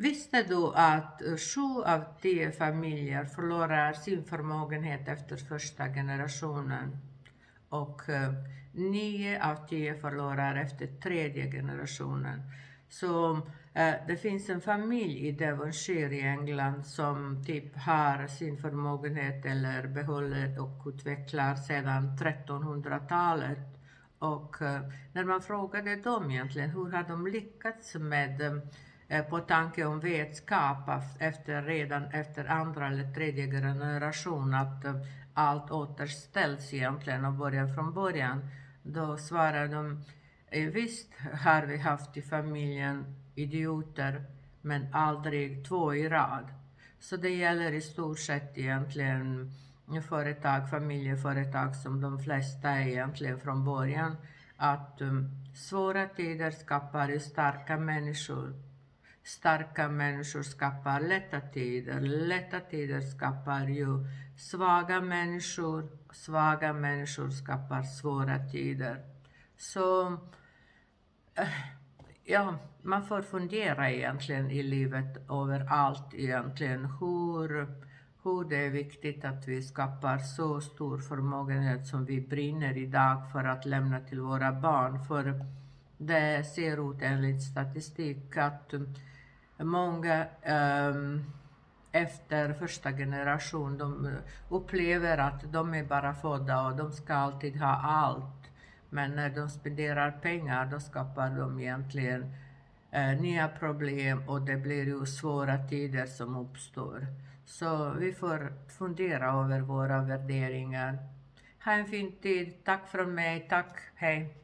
Visste du att eh, sju av tio familjer förlorar sin förmögenhet efter första generationen och eh, nio av tio förlorar efter tredje generationen? Så eh, det finns en familj i Devonshire i England som typ har sin förmögenhet eller behåller och utvecklar sedan 1300-talet. Och när man frågade dem egentligen hur har de lyckats med Eh, på tanke om vetskap efter, redan efter andra eller tredje generation att eh, allt återställs egentligen och börjar från början. Då svarar de eh, visst har vi haft i familjen idioter men aldrig två i rad. Så det gäller i stort sett egentligen företag, familjeföretag som de flesta är egentligen från början. Att um, svåra tider skapar starka människor Starka människor skapar lätta tider. Lätta tider skapar ju svaga människor. Svaga människor skapar svåra tider. Så eh, ja, man får fundera egentligen i livet över allt egentligen. Hur, hur det är viktigt att vi skapar så stor förmögenhet som vi brinner idag för att lämna till våra barn. För det ser ut enligt statistik att många um, efter första generation de eh, upplever att de är bara födda och de ska alltid ha allt. Men när de spenderar pengar då skapar de egentligen eh, nya problem och det blir ju svåra tider som uppstår. Så vi får fundera över våra värderingar. Ha en fin tid. Tack från mig. Tack. Hej.